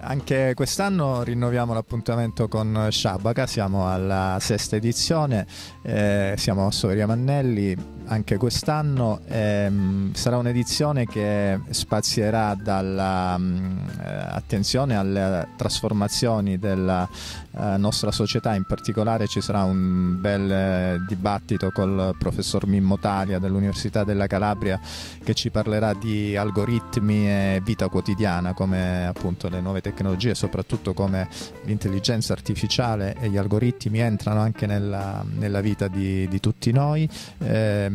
Anche quest'anno rinnoviamo l'appuntamento con Sciabaca, siamo alla sesta edizione, eh, siamo a Soveria Mannelli, anche quest'anno ehm, sarà un'edizione che spazierà dall'attenzione mm, eh, alle trasformazioni della eh, nostra società, in particolare ci sarà un bel eh, dibattito col professor Mimmo Talia dell'Università della Calabria che ci parlerà di algoritmi e vita quotidiana come appunto le nuove tecnologie, soprattutto come l'intelligenza artificiale e gli algoritmi entrano anche nella, nella vita di, di tutti noi. Eh,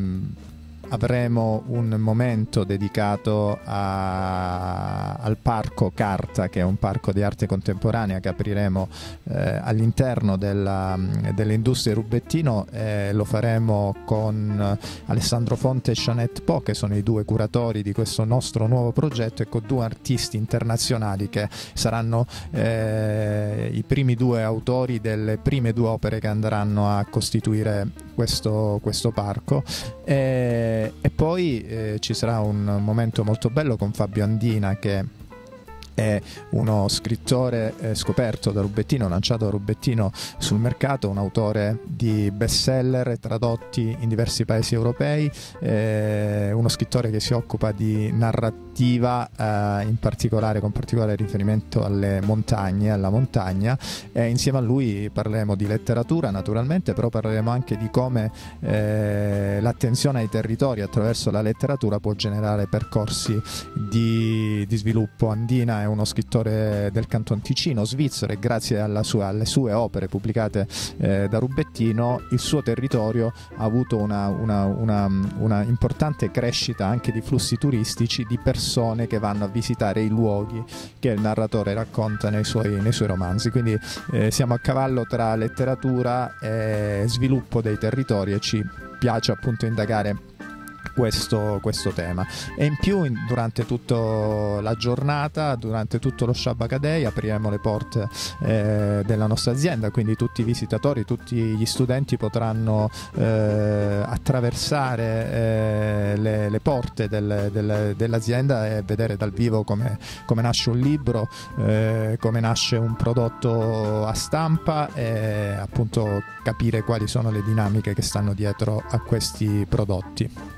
avremo un momento dedicato a, al parco Carta, che è un parco di arte contemporanea che apriremo eh, all'interno della, delle industrie Rubettino. Eh, lo faremo con Alessandro Fonte e Jeanette Po, che sono i due curatori di questo nostro nuovo progetto, e con due artisti internazionali che saranno eh, i primi due autori delle prime due opere che andranno a costituire questo, questo parco. E, e poi eh, ci sarà un momento molto bello con Fabio Andina che è uno scrittore eh, scoperto da Rubettino, lanciato da Rubettino sul mercato, un autore di bestseller tradotti in diversi paesi europei, eh, uno scrittore che si occupa di narrativa, eh, in particolare con particolare riferimento alle montagne, alla montagna, e insieme a lui parleremo di letteratura naturalmente, però parleremo anche di come eh, l'attenzione ai territori attraverso la letteratura può generare percorsi di, di sviluppo andina è uno scrittore del Canton Ticino, svizzero e grazie sua, alle sue opere pubblicate eh, da Rubettino il suo territorio ha avuto una, una, una, una, importante crescita anche di flussi turistici di persone che vanno a visitare i luoghi che il narratore racconta nei suoi, nei suoi romanzi. Quindi eh, siamo a cavallo tra letteratura e sviluppo dei territori e ci piace appunto indagare questo, questo tema. E in più in, durante tutta la giornata, durante tutto lo Shabbat Day apriremo le porte eh, della nostra azienda, quindi tutti i visitatori, tutti gli studenti potranno eh, attraversare eh, le, le, porte del, del, dell'azienda e vedere dal vivo come, come nasce un libro, eh, come nasce un prodotto a stampa e appunto capire quali sono le dinamiche che stanno dietro a questi prodotti.